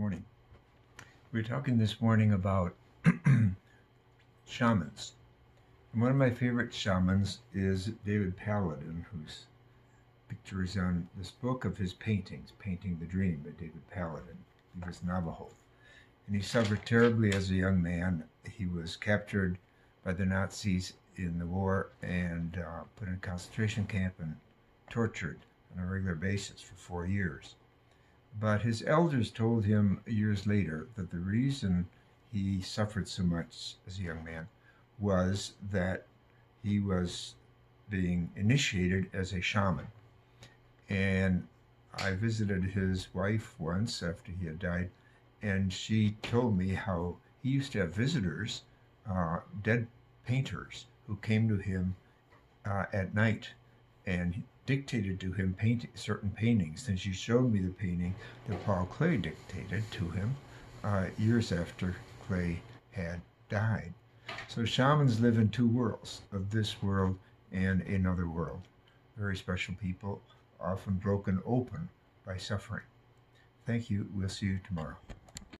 morning. We're talking this morning about shamans. And one of my favorite shamans is David Paladin, whose picture is on this book of his paintings, Painting the Dream by David Paladin. He was Navajo. And he suffered terribly as a young man. He was captured by the Nazis in the war and uh, put in a concentration camp and tortured on a regular basis for four years. But his elders told him years later that the reason he suffered so much as a young man was that he was being initiated as a shaman. And I visited his wife once after he had died, and she told me how he used to have visitors, uh, dead painters, who came to him uh, at night and dictated to him paint, certain paintings. And she showed me the painting that Paul Klee dictated to him uh, years after Klee had died. So shamans live in two worlds, of this world and another world. Very special people, often broken open by suffering. Thank you. We'll see you tomorrow.